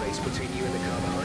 space between you and the carbohydrate.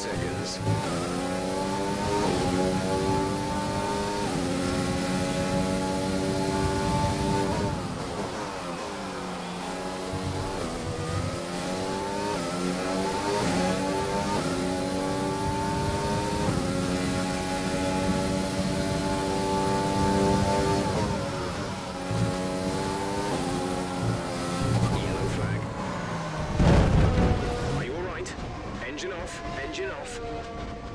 seconds. Engine off. Engine off.